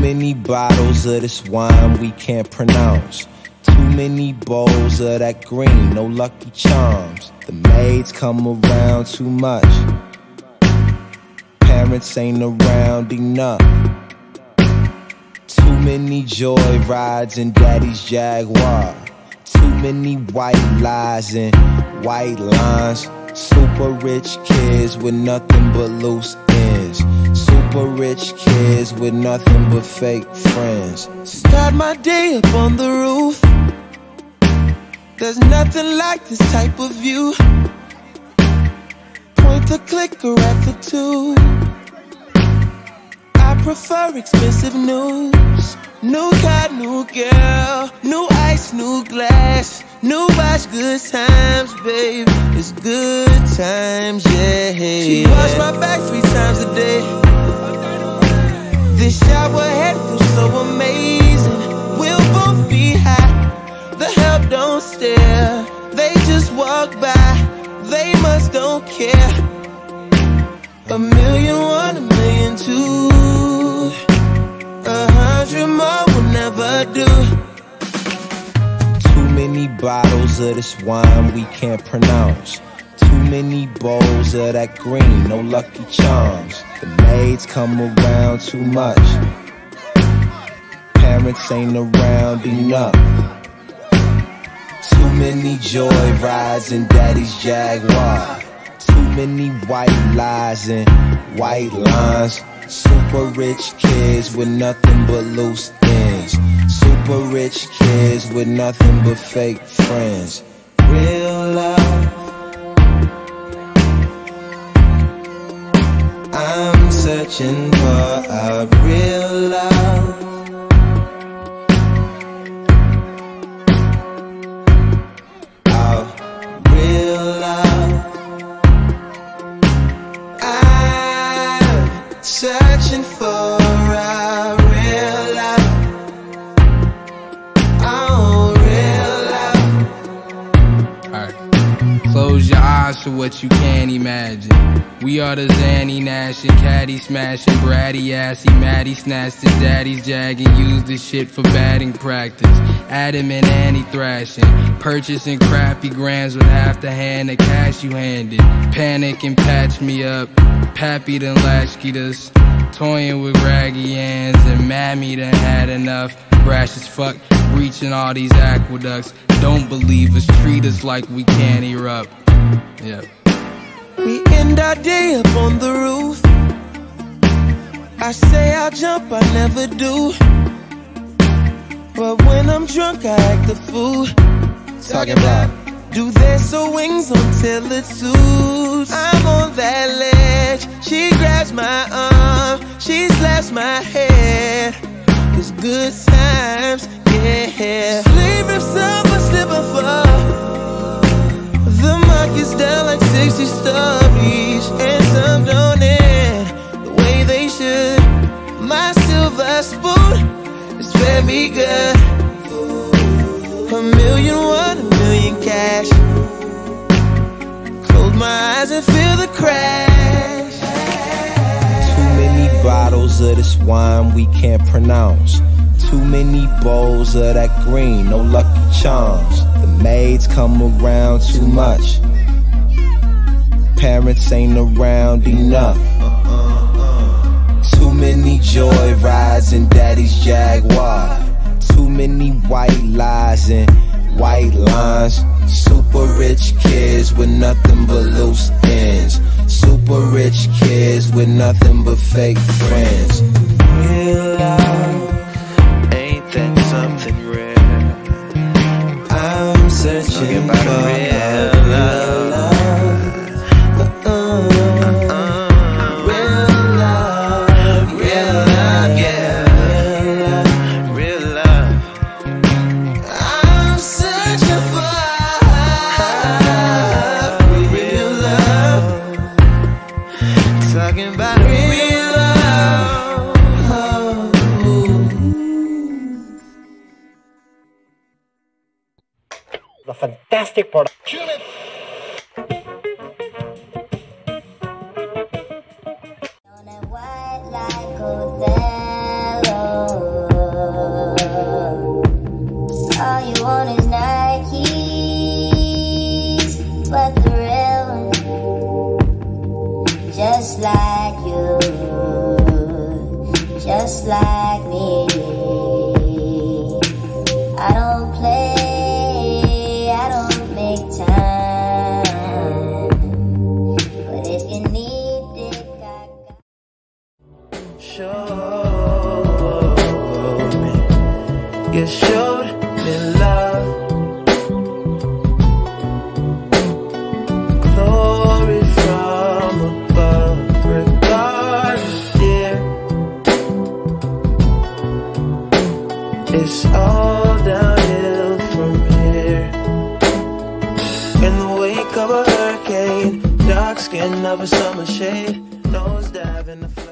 many bottles of this wine we can't pronounce. Too many bowls of that green, no lucky charms. The maids come around too much. Parents ain't around enough. Too many joy rides in daddy's Jaguar. Too many white lies and white lines. Super rich kids with nothing but loose ends. Super rich kids with nothing but fake friends. Start my day up on the roof. There's nothing like this type of view. Point the clicker at the two. I prefer expensive news. New car, new girl, new ice, new glass, new watch, good times, babe. It's good times, yeah. She wash my back three times a day. This shower head feels so amazing. We'll both be high. The help don't stare. They just walk by. They must don't care. A million one, a million two. A hundred more will never do. Too many bottles of this wine we can't pronounce. Many bowls of that green, no lucky charms. The maids come around too much. Parents ain't around enough. Too many joy rides in daddy's Jaguar. Too many white lies and white lines. Super rich kids with nothing but loose ends. Super rich kids with nothing but fake friends. Real love. Searching for a real love. A real love. I'm searching for Close your eyes to what you can't imagine. We are the Zanny Nash and Caddy smashing, Bratty assy, Maddie snatched his daddy's jag used the shit for batting practice. Adam and Annie thrashing, purchasing crappy grams with half the hand of cash you handed. Panic and patch me up, Pappy done latchkeyed us. Toying with raggy hands and Mammy done had enough. Brash as fuck, reaching all these aqueducts. Don't believe us, treat us like we can't erupt. Yeah. We end our day up on the roof. I say I'll jump, I never do. But when I'm drunk, I act a fool. Talking about do they sew wings until it suits? I'm on that ledge. She grabs my arm, she slaps my head. It's good times, yeah. Sleep if someone slip and fall. The market's down like 60 stories, and some don't end the way they should. My silver spoon is very good. A million one, a million cash. Close my eyes and feel the crash. Of this wine we can't pronounce. Too many bowls of that green, no lucky charms. The maids come around too much. Parents ain't around enough. Too many joy rides in daddy's Jaguar. Too many white lies and white lines. Super rich kids with nothing but loose nothing but fake friends. Real love, ain't that something rare? The fantastic product. All downhill from here. In the wake of a hurricane, dark skin of a summer shade, that.